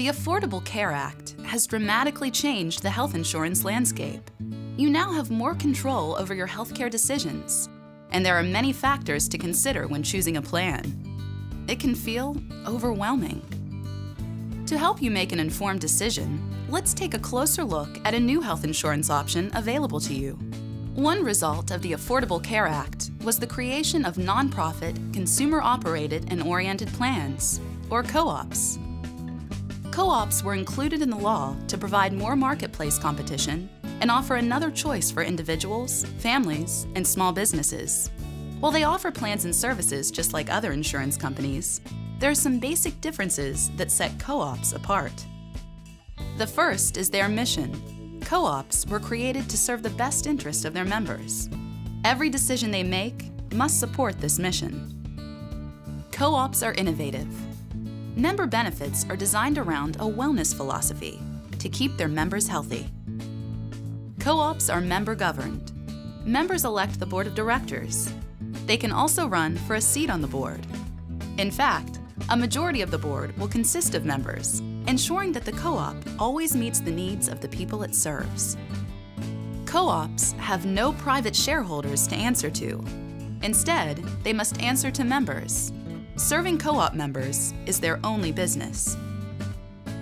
The Affordable Care Act has dramatically changed the health insurance landscape. You now have more control over your healthcare decisions, and there are many factors to consider when choosing a plan. It can feel overwhelming. To help you make an informed decision, let's take a closer look at a new health insurance option available to you. One result of the Affordable Care Act was the creation of nonprofit, consumer operated and oriented plans, or co ops. Co-ops were included in the law to provide more marketplace competition and offer another choice for individuals, families, and small businesses. While they offer plans and services just like other insurance companies, there are some basic differences that set co-ops apart. The first is their mission. Co-ops were created to serve the best interest of their members. Every decision they make must support this mission. Co-ops are innovative Member benefits are designed around a wellness philosophy to keep their members healthy. Co-ops are member governed. Members elect the board of directors. They can also run for a seat on the board. In fact, a majority of the board will consist of members, ensuring that the co-op always meets the needs of the people it serves. Co-ops have no private shareholders to answer to. Instead, they must answer to members, Serving co-op members is their only business.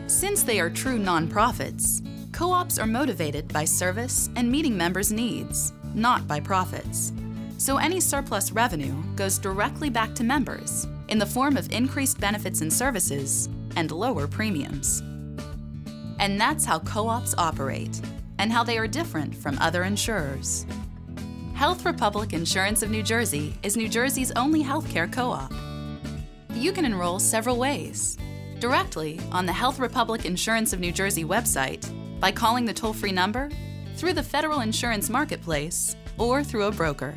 Since they are true nonprofits, co-ops are motivated by service and meeting members' needs, not by profits. So any surplus revenue goes directly back to members in the form of increased benefits and services and lower premiums. And that's how co-ops operate and how they are different from other insurers. Health Republic Insurance of New Jersey is New Jersey's only healthcare co-op you can enroll several ways. Directly on the Health Republic Insurance of New Jersey website, by calling the toll-free number, through the Federal Insurance Marketplace, or through a broker.